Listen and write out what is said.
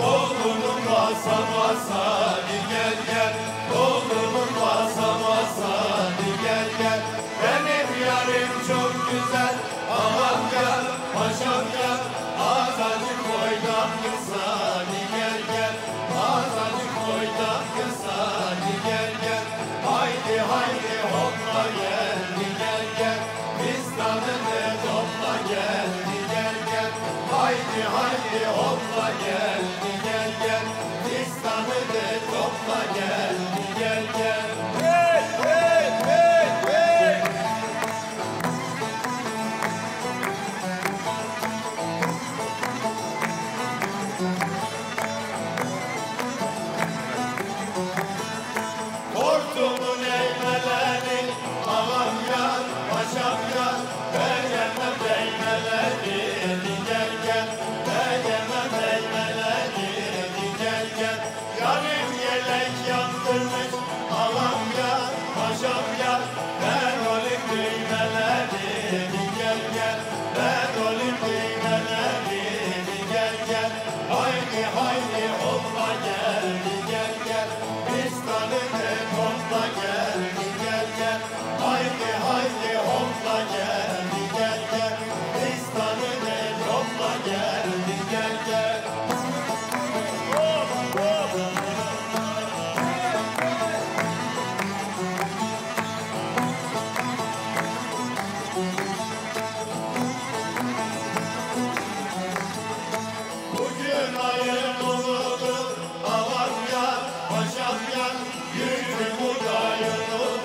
basa basa Hadi gel gel. Doldumun basa basa gel gel. Benim yarim çok güzel. Aman gel paşam gel. Azacık boydan kısa gel gel. Azacık boydan kısa gel gel. Haydi haydi hopla geldi gel gel. Fistanını topla geldi gel gel. Haydi haydi hopla geldi gel gel. Fistanını topla geldi gel Haydi haydi Yürütün bu dayılık